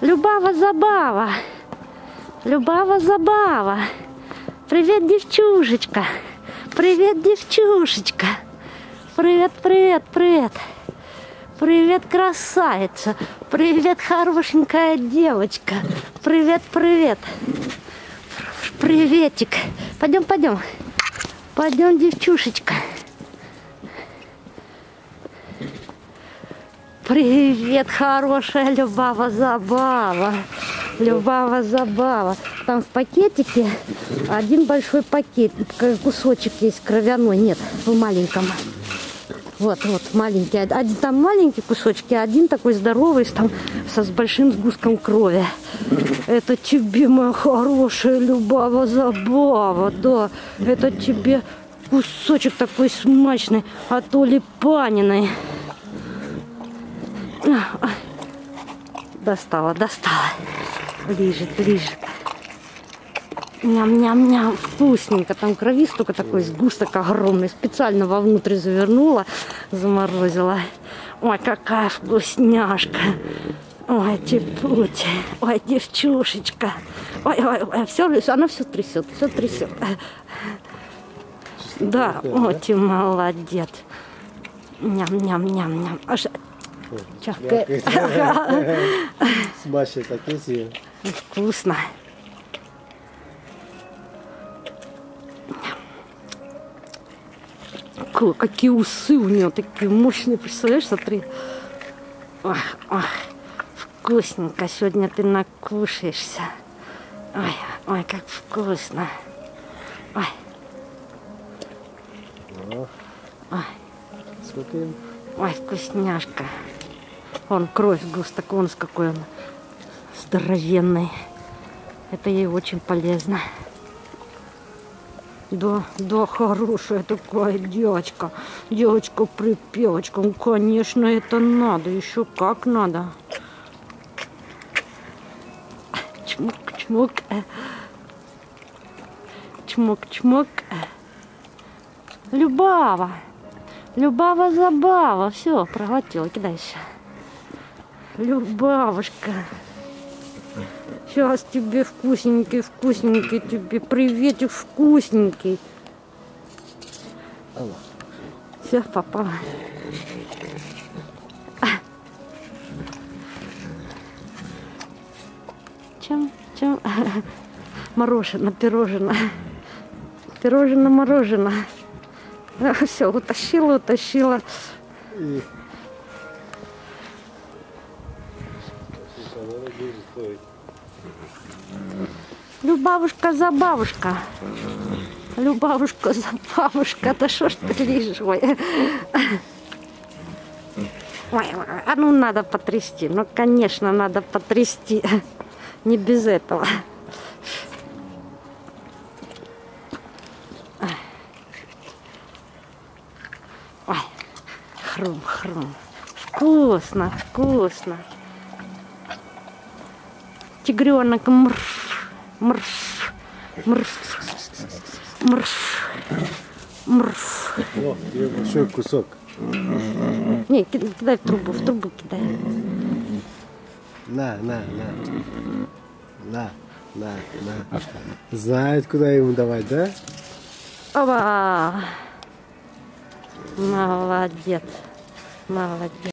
Любава забава. Любава забава. Привет, девчушечка. Привет, девчушечка. Привет, привет, привет. Привет, красавица. Привет, хорошенькая девочка. Привет, привет. Приветик. Пойдем, пойдем. Пойдем, девчушечка. Привет, хорошая Любава Забава. Любава Забава. Там в пакетике один большой пакет, кусочек есть кровяной. Нет, в маленьком. Вот, вот, маленький. Один там маленький кусочки, один такой здоровый, там со, с большим сгустком крови. Это тебе, моя хорошая Любава Забава, да. Это тебе кусочек такой смачный от Оли. Достала, достала. Лежит, лежит. Ням-ням-ням, вкусненько. Там крови столько такой сгусток огромный. Специально вовнутрь завернула, заморозила. Ой, какая вкусняшка. Ой, тепуть. Ой, девчушечка. Ой, ой, ой, все, она все трясет, все трясет. Да, очень молодец. Ням-ням-ням-ням. Аж чахкает. Смачно так съел. Вкусно. Какие усы у нее такие мощные, представляешь, смотри. Ох, ох, вкусненько, сегодня ты накушаешься. Ой, ой, как вкусно. Ой, ой, Смотрим. ой, вкусняшка. Вон кровь густок, вон с какой он здоровенный. Это ей очень полезно. Да, да, хорошая такая девочка. Девочка-припевочка. Ну, конечно, это надо. Еще как надо. Чмок, чмок. Чмок, чмок. Любава. Любава забава. Все, проглотила. Кидай еще. Любавушка. Сейчас тебе вкусненький, вкусненький тебе. Приветик вкусненький. Все, попала. Чем? Чем? Мороженое, пирожное. Пирожное, мороженое. Все, утащила, утащила. Любавушка за бабушка. Любавушка за бабушка. Да что ж ты лежишь? Ой. Ой, а ну надо потрясти. Ну, конечно, надо потрясти. Не без этого. Ой, хрум-хрум. Вкусно, вкусно. Тигренок мрф, мрф, мрф, мрф, мрф. О, большой кусок. Не, ки- кидай в трубу, в трубу кидай. На, на, на. На, на, на. Знает, куда ему давать, да? Оба! Молодец, молодец.